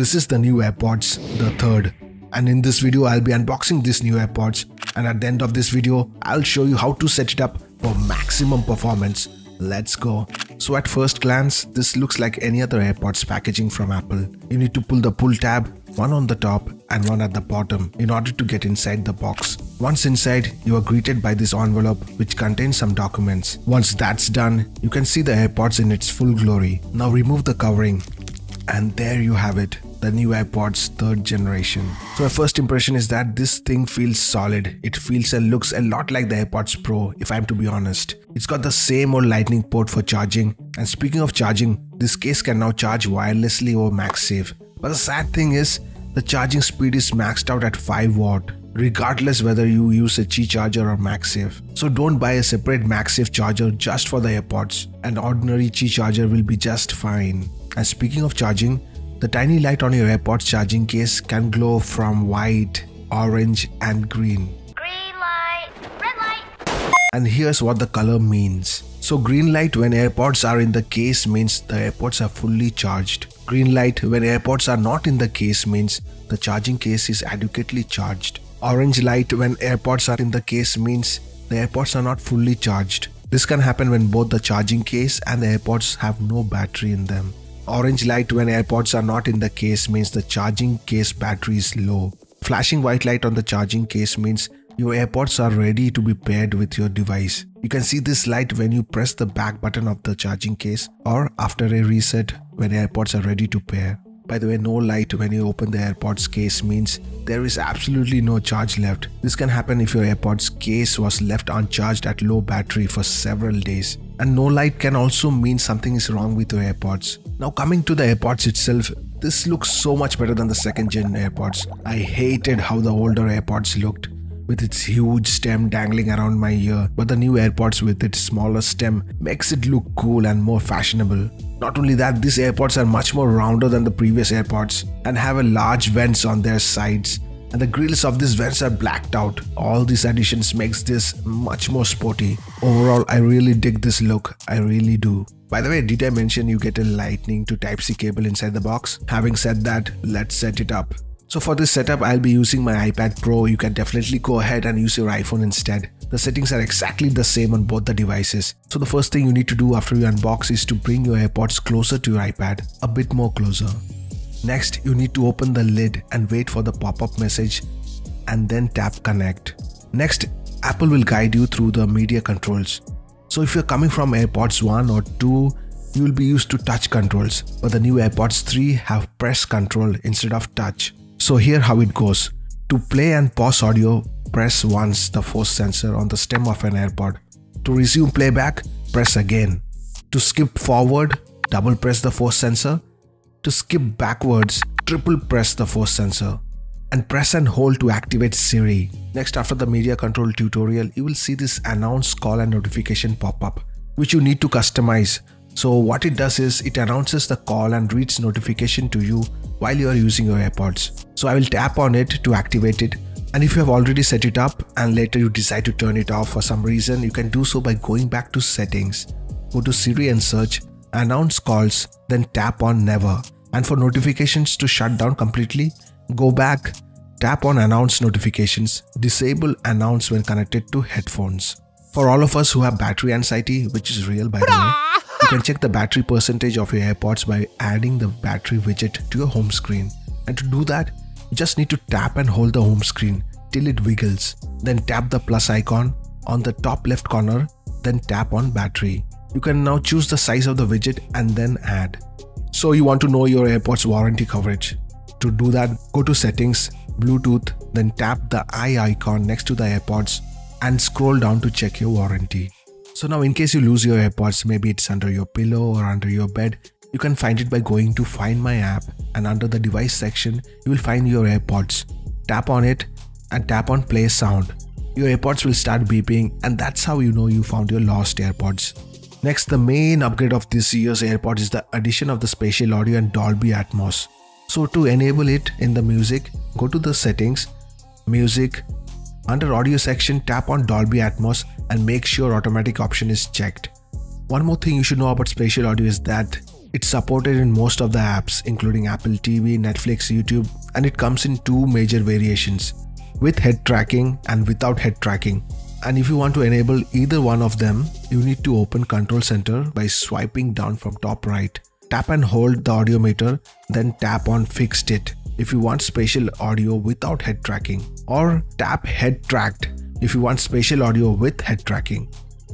This is the new AirPods, the third. And in this video, I'll be unboxing these new AirPods. And at the end of this video, I'll show you how to set it up for maximum performance. Let's go. So at first glance, this looks like any other AirPods packaging from Apple. You need to pull the pull tab, one on the top and one at the bottom in order to get inside the box. Once inside, you are greeted by this envelope which contains some documents. Once that's done, you can see the AirPods in its full glory. Now remove the covering and there you have it the new AirPods third generation. So my first impression is that this thing feels solid. It feels and looks a lot like the AirPods Pro if I'm to be honest. It's got the same old lightning port for charging and speaking of charging, this case can now charge wirelessly over MagSafe. But the sad thing is, the charging speed is maxed out at 5 watt regardless whether you use a Qi charger or MagSafe. So don't buy a separate MagSafe charger just for the AirPods. An ordinary Qi charger will be just fine. And speaking of charging, the tiny light on your AirPods charging case can glow from white, orange and green. Green light, red light. And here's what the color means. So green light when AirPods are in the case means the AirPods are fully charged. Green light when AirPods are not in the case means the charging case is adequately charged. Orange light when AirPods are in the case means the AirPods are not fully charged. This can happen when both the charging case and the AirPods have no battery in them. Orange light when AirPods are not in the case means the charging case battery is low. Flashing white light on the charging case means your AirPods are ready to be paired with your device. You can see this light when you press the back button of the charging case or after a reset when AirPods are ready to pair. By the way, no light when you open the AirPods case means there is absolutely no charge left. This can happen if your AirPods case was left uncharged at low battery for several days. And no light can also mean something is wrong with your AirPods. Now coming to the AirPods itself, this looks so much better than the second gen AirPods. I hated how the older AirPods looked with its huge stem dangling around my ear, but the new AirPods with its smaller stem makes it look cool and more fashionable. Not only that, these AirPods are much more rounder than the previous AirPods and have a large vents on their sides and the grills of these vents are blacked out. All these additions makes this much more sporty. Overall, I really dig this look, I really do. By the way, did I mention you get a lightning to Type-C cable inside the box? Having said that, let's set it up. So for this setup, I'll be using my iPad Pro. You can definitely go ahead and use your iPhone instead. The settings are exactly the same on both the devices. So the first thing you need to do after you unbox is to bring your AirPods closer to your iPad, a bit more closer. Next, you need to open the lid and wait for the pop-up message and then tap connect. Next, Apple will guide you through the media controls. So if you're coming from AirPods 1 or 2, you will be used to touch controls, but the new AirPods 3 have press control instead of touch. So here how it goes. To play and pause audio, press once the force sensor on the stem of an AirPod. To resume playback, press again. To skip forward, double press the force sensor. To skip backwards, triple press the force sensor. And press and hold to activate Siri. Next after the media control tutorial, you will see this announce call and notification pop up, which you need to customize. So what it does is it announces the call and reads notification to you while you are using your AirPods. So I will tap on it to activate it and if you have already set it up and later you decide to turn it off for some reason, you can do so by going back to settings, go to Siri and search announce calls, then tap on never. And for notifications to shut down completely, go back, tap on announce notifications, disable announce when connected to headphones. For all of us who have battery anxiety, which is real by the way, you can check the battery percentage of your AirPods by adding the battery widget to your home screen. And to do that, just need to tap and hold the home screen till it wiggles. Then tap the plus icon on the top left corner, then tap on battery. You can now choose the size of the widget and then add. So you want to know your AirPods warranty coverage. To do that, go to settings, Bluetooth, then tap the eye icon next to the AirPods and scroll down to check your warranty. So now in case you lose your AirPods, maybe it's under your pillow or under your bed, you can find it by going to find my app and under the device section, you will find your AirPods. Tap on it and tap on play sound. Your AirPods will start beeping and that's how you know you found your lost AirPods. Next, the main upgrade of this year's AirPods is the addition of the spatial audio and Dolby Atmos. So to enable it in the music, go to the settings, music, under audio section tap on Dolby Atmos and make sure automatic option is checked. One more thing you should know about spatial audio is that It's supported in most of the apps including Apple TV, Netflix, YouTube and it comes in two major variations with head tracking and without head tracking. And if you want to enable either one of them, you need to open control center by swiping down from top right. Tap and hold the audio meter, then tap on fixed it if you want spatial audio without head tracking or tap head tracked if you want spatial audio with head tracking.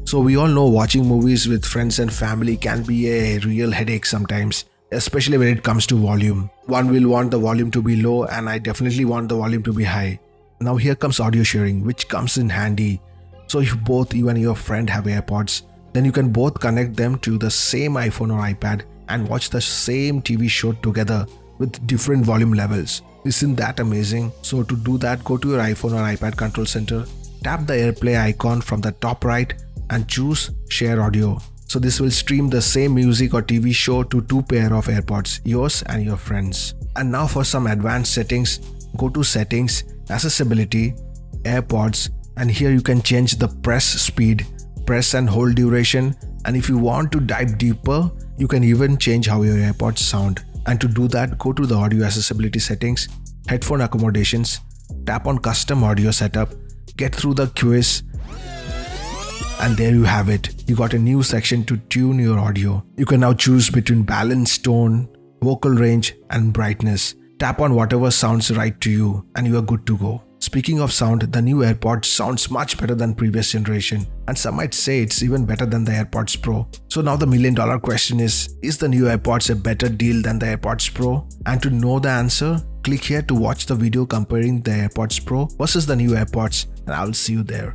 So we all know watching movies with friends and family can be a real headache sometimes, especially when it comes to volume. One will want the volume to be low and I definitely want the volume to be high. Now here comes audio sharing which comes in handy. So if both you and your friend have AirPods, then you can both connect them to the same iPhone or iPad and watch the same TV show together with different volume levels. Isn't that amazing? So to do that, go to your iPhone or iPad control center, tap the AirPlay icon from the top right and choose share audio. So this will stream the same music or TV show to two pair of AirPods, yours and your friends. And now for some advanced settings, go to settings, accessibility, AirPods and here you can change the press speed, press and hold duration and if you want to dive deeper, you can even change how your AirPods sound. And to do that, go to the audio accessibility settings, headphone accommodations, tap on custom audio setup, get through the quiz and there you have it. You got a new section to tune your audio. You can now choose between balance tone, vocal range, and brightness. Tap on whatever sounds right to you, and you are good to go. Speaking of sound, the new AirPods sounds much better than previous generation, and some might say it's even better than the AirPods Pro. So now the million dollar question is, is the new AirPods a better deal than the AirPods Pro? And to know the answer, click here to watch the video comparing the AirPods Pro versus the new AirPods, and I'll see you there.